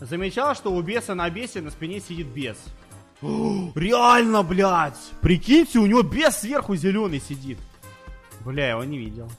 замечал, что у беса на бесе на спине сидит бес. О, реально, блядь! Прикиньте, у него бес сверху зеленый сидит. Бля, я его не видел.